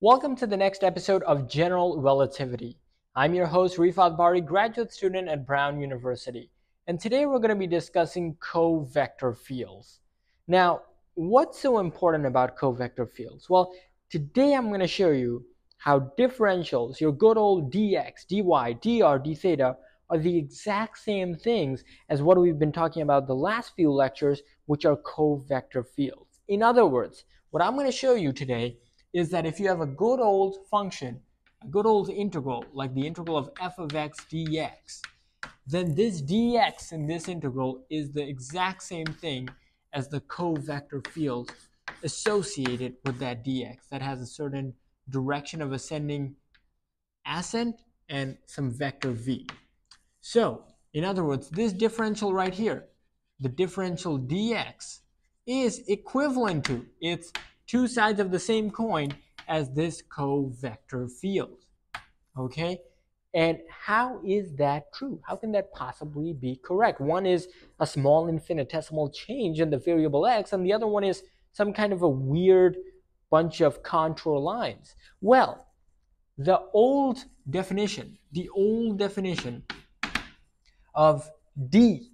Welcome to the next episode of General Relativity. I'm your host, Rifat Bari, graduate student at Brown University. And today we're going to be discussing covector fields. Now, what's so important about covector fields? Well, today I'm going to show you how differentials, your good old dx, dy, dr, d theta, are the exact same things as what we've been talking about the last few lectures, which are covector fields. In other words, what I'm going to show you today is that if you have a good old function, a good old integral, like the integral of f of x dx, then this dx in this integral is the exact same thing as the covector field associated with that dx that has a certain direction of ascending ascent and some vector v. So, in other words, this differential right here, the differential dx, is equivalent to, it's two sides of the same coin as this covector field. Okay? And how is that true? How can that possibly be correct? One is a small infinitesimal change in the variable x, and the other one is some kind of a weird bunch of contour lines. Well, the old definition, the old definition of d,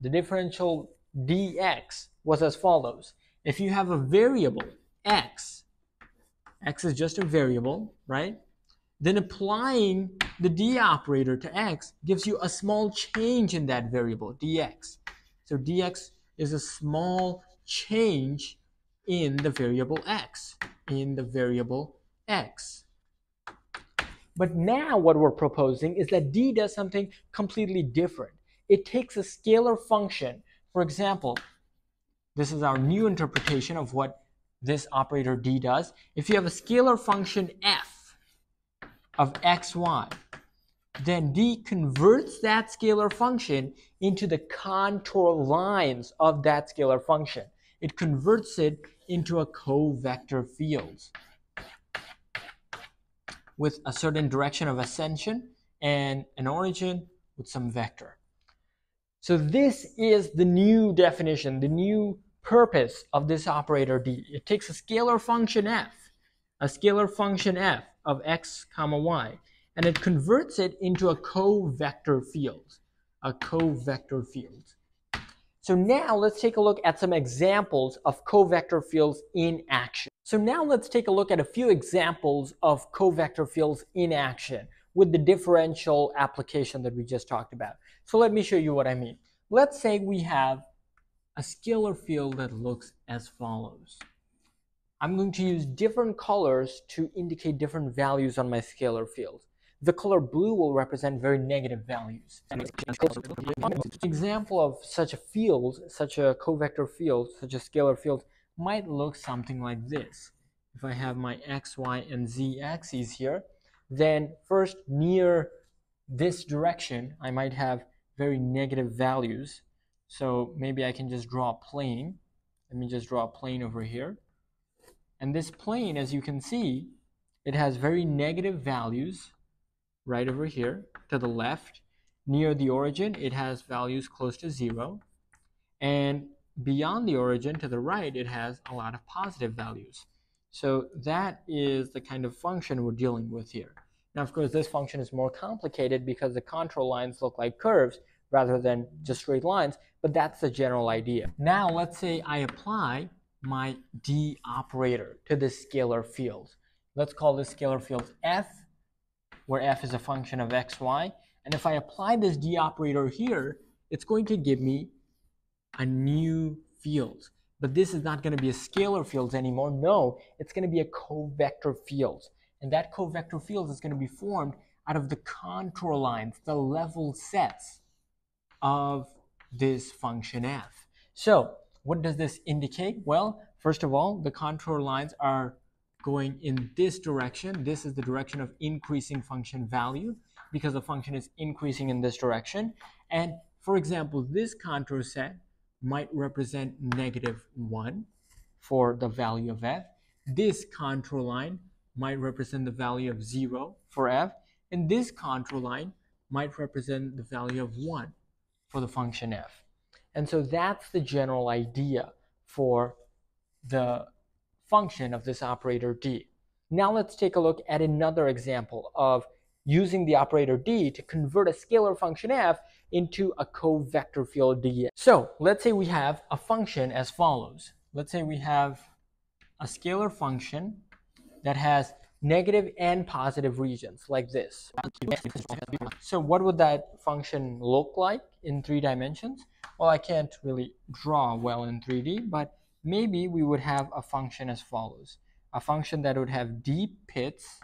the differential dx, was as follows. If you have a variable x, x is just a variable, right? Then applying the d operator to x gives you a small change in that variable, dx. So dx is a small change in the variable x, in the variable x. But now what we're proposing is that d does something completely different. It takes a scalar function. For example, this is our new interpretation of what this operator d does. If you have a scalar function f of xy, then d converts that scalar function into the contour lines of that scalar function. It converts it into a covector field with a certain direction of ascension and an origin with some vector. So this is the new definition, the new purpose of this operator D. It takes a scalar function f, a scalar function f of x comma y, and it converts it into a covector field, a covector field. So now let's take a look at some examples of covector fields in action. So now let's take a look at a few examples of covector fields in action with the differential application that we just talked about. So let me show you what I mean. Let's say we have a scalar field that looks as follows. I'm going to use different colors to indicate different values on my scalar field. The color blue will represent very negative values. An example of such a field, such a covector field, such a scalar field, might look something like this. If I have my x, y, and z axes here, then first near this direction, I might have very negative values so maybe I can just draw a plane. Let me just draw a plane over here. And this plane, as you can see, it has very negative values right over here to the left. Near the origin, it has values close to zero. And beyond the origin to the right, it has a lot of positive values. So that is the kind of function we're dealing with here. Now, of course, this function is more complicated because the contour lines look like curves, rather than just straight lines, but that's the general idea. Now let's say I apply my D operator to this scalar field. Let's call this scalar field f, where f is a function of x, y. And if I apply this D operator here, it's going to give me a new field. But this is not going to be a scalar field anymore. No, it's going to be a covector field. And that covector field is going to be formed out of the contour lines, the level sets of this function f. So what does this indicate? Well, first of all, the contour lines are going in this direction. This is the direction of increasing function value because the function is increasing in this direction. And for example, this contour set might represent negative 1 for the value of f. This contour line might represent the value of 0 for f. And this contour line might represent the value of 1 for the function f. And so that's the general idea for the function of this operator d. Now let's take a look at another example of using the operator d to convert a scalar function f into a co-vector field df. So let's say we have a function as follows. Let's say we have a scalar function that has negative and positive regions like this. So what would that function look like in three dimensions? Well, I can't really draw well in 3D, but maybe we would have a function as follows. A function that would have deep pits.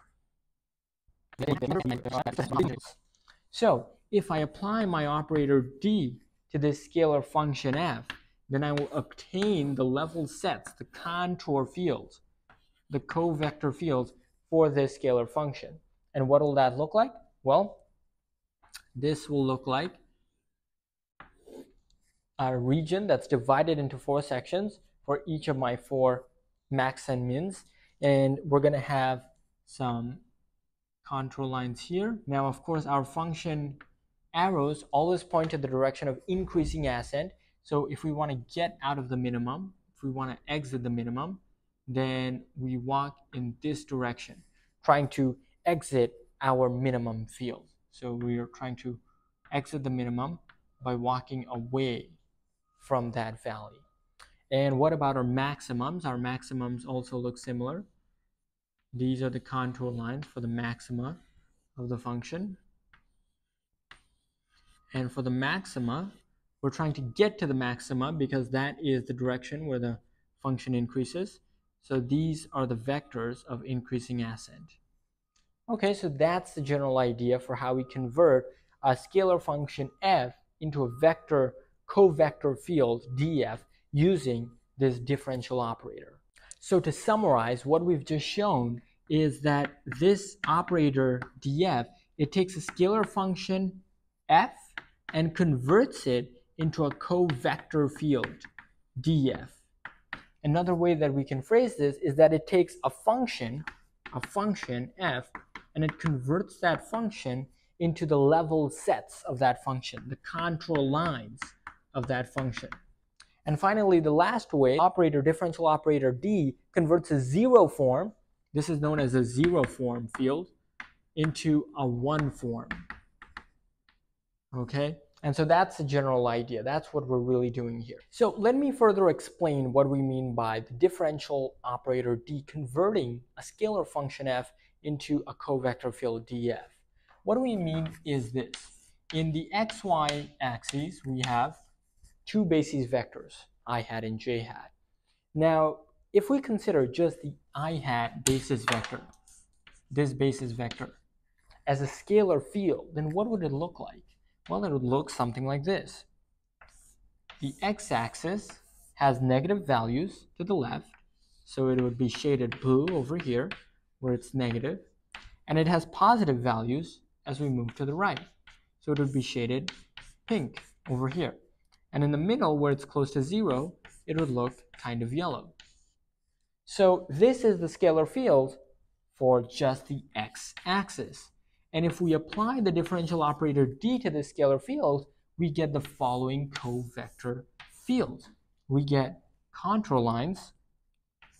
So if I apply my operator D to this scalar function f, then I will obtain the level sets, the contour fields, the covector fields for this scalar function. And what will that look like? Well, this will look like a region that's divided into four sections for each of my four max and mins. And we're going to have some contour lines here. Now, of course, our function arrows always point to the direction of increasing ascent. So if we want to get out of the minimum, if we want to exit the minimum, then we walk in this direction, trying to exit our minimum field. So we are trying to exit the minimum by walking away from that valley. And what about our maximums? Our maximums also look similar. These are the contour lines for the maxima of the function. And for the maxima, we're trying to get to the maxima because that is the direction where the function increases. So these are the vectors of increasing ascent. Okay, so that's the general idea for how we convert a scalar function f into a vector covector field df using this differential operator. So to summarize, what we've just shown is that this operator df, it takes a scalar function f and converts it into a covector field df. Another way that we can phrase this is that it takes a function, a function f, and it converts that function into the level sets of that function, the contour lines of that function. And finally, the last way, operator, differential operator D converts a zero form, this is known as a zero form field, into a one form. Okay? And so that's the general idea. That's what we're really doing here. So let me further explain what we mean by the differential operator D converting a scalar function f into a covector field df. What we mean is this. In the xy axes, we have two basis vectors, i hat and j hat. Now, if we consider just the i hat basis vector, this basis vector, as a scalar field, then what would it look like? Well, it would look something like this. The x-axis has negative values to the left, so it would be shaded blue over here, where it's negative, and it has positive values as we move to the right. So it would be shaded pink over here. And in the middle, where it's close to zero, it would look kind of yellow. So this is the scalar field for just the x-axis. And if we apply the differential operator d to the scalar field, we get the following covector field. We get contour lines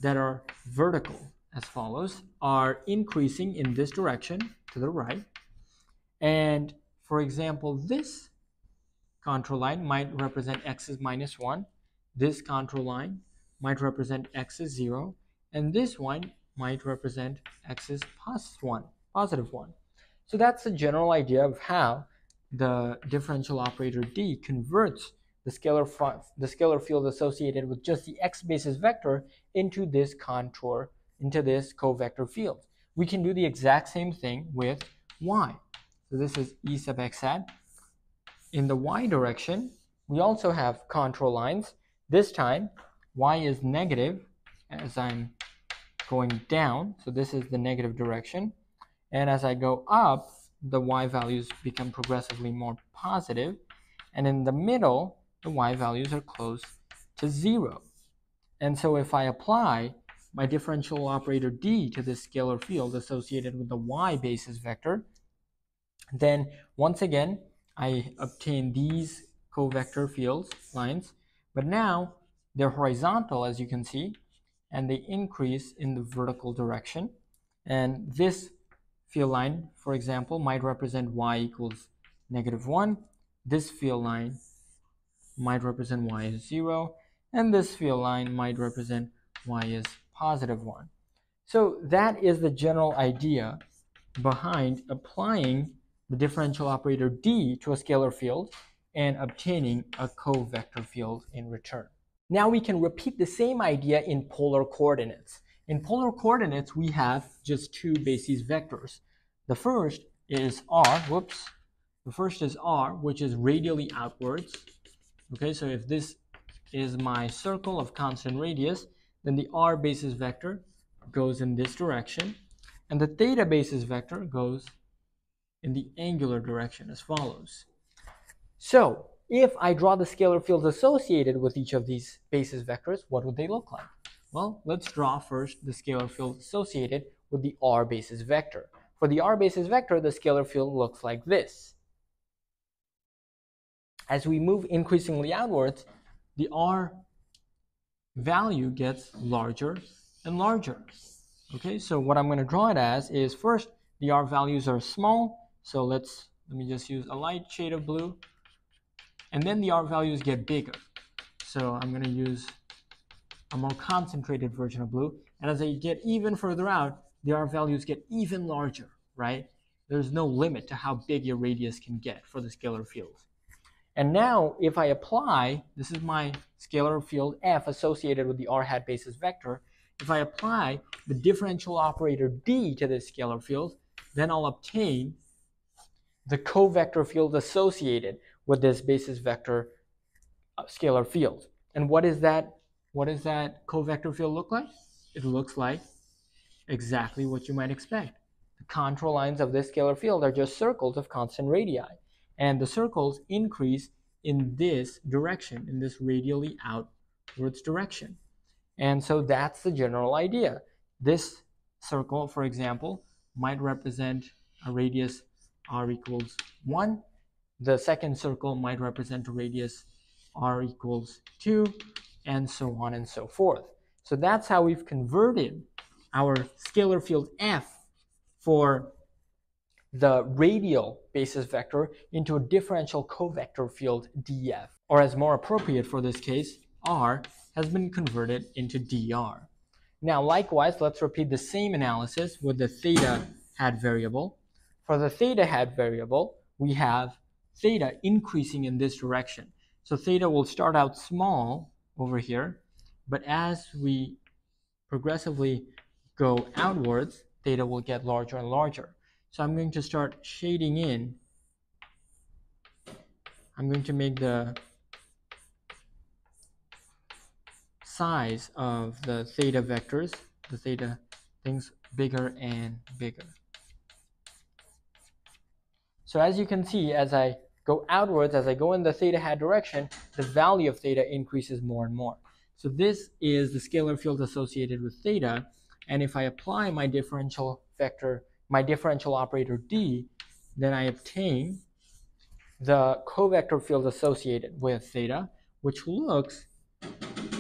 that are vertical as follows, are increasing in this direction to the right. And for example, this contour line might represent x is minus 1. This contour line might represent x is 0. And this one might represent x is plus 1, positive 1. So that's the general idea of how the differential operator D converts the scalar, the scalar field associated with just the x basis vector into this contour, into this covector field. We can do the exact same thing with y. So this is E sub x hat. In the y direction, we also have contour lines. This time, y is negative as I'm going down. So this is the negative direction. And as I go up, the y values become progressively more positive. And in the middle, the y values are close to zero. And so if I apply my differential operator d to this scalar field associated with the y basis vector, then once again, I obtain these covector fields, lines, but now they're horizontal as you can see, and they increase in the vertical direction. And this field line, for example, might represent y equals negative 1. This field line might represent y is 0. And this field line might represent y is positive 1. So that is the general idea behind applying the differential operator d to a scalar field and obtaining a covector field in return. Now we can repeat the same idea in polar coordinates. In polar coordinates, we have just two basis vectors. The first is r, whoops, the first is r, which is radially outwards. Okay, so if this is my circle of constant radius, then the r basis vector goes in this direction, and the theta basis vector goes in the angular direction as follows. So if I draw the scalar fields associated with each of these basis vectors, what would they look like? Well, let's draw first the scalar field associated with the r basis vector. For the r basis vector, the scalar field looks like this. As we move increasingly outwards, the r value gets larger and larger. Okay, so what I'm going to draw it as is first, the r values are small, so let's let me just use a light shade of blue and then the R values get bigger. So I'm going to use a more concentrated version of blue. And as I get even further out, the R values get even larger, right? There's no limit to how big your radius can get for the scalar field. And now if I apply, this is my scalar field f associated with the r hat basis vector. If I apply the differential operator d to this scalar field, then I'll obtain the covector field associated with this basis vector uh, scalar field. And what is that? What does that covector field look like? It looks like exactly what you might expect. The contour lines of this scalar field are just circles of constant radii. And the circles increase in this direction, in this radially outwards direction. And so that's the general idea. This circle, for example, might represent a radius r equals 1 the second circle might represent a radius r equals 2, and so on and so forth. So that's how we've converted our scalar field f for the radial basis vector into a differential covector field df. Or as more appropriate for this case, r has been converted into dr. Now likewise, let's repeat the same analysis with the theta hat variable. For the theta hat variable, we have theta increasing in this direction. So theta will start out small over here, but as we progressively go outwards, theta will get larger and larger. So I'm going to start shading in. I'm going to make the size of the theta vectors, the theta things bigger and bigger. So as you can see, as I go outwards, as I go in the theta hat direction, the value of theta increases more and more. So this is the scalar field associated with theta. And if I apply my differential vector, my differential operator d, then I obtain the covector field associated with theta, which looks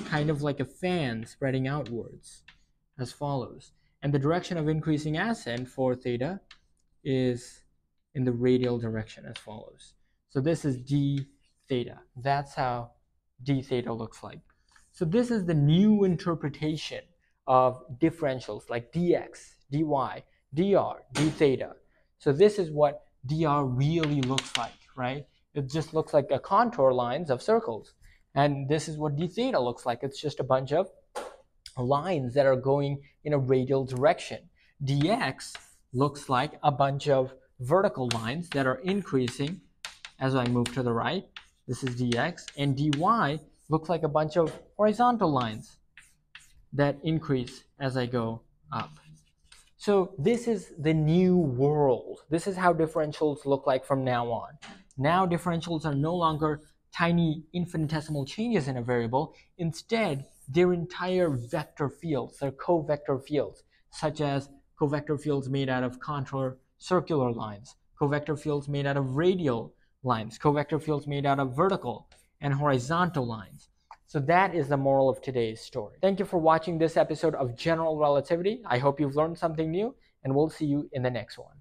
kind of like a fan spreading outwards as follows. And the direction of increasing ascent for theta is in the radial direction as follows. So this is d theta. That's how d theta looks like. So this is the new interpretation of differentials like dx, dy, dr, d theta. So this is what dr really looks like, right? It just looks like a contour lines of circles. And this is what d theta looks like. It's just a bunch of lines that are going in a radial direction. dx looks like a bunch of vertical lines that are increasing as I move to the right. This is dx. And dy looks like a bunch of horizontal lines that increase as I go up. So this is the new world. This is how differentials look like from now on. Now differentials are no longer tiny infinitesimal changes in a variable. Instead, they're entire vector fields. They're covector fields, such as covector fields made out of contour circular lines, covector fields made out of radial lines, covector fields made out of vertical and horizontal lines. So that is the moral of today's story. Thank you for watching this episode of General Relativity. I hope you've learned something new. and we'll see you in the next one.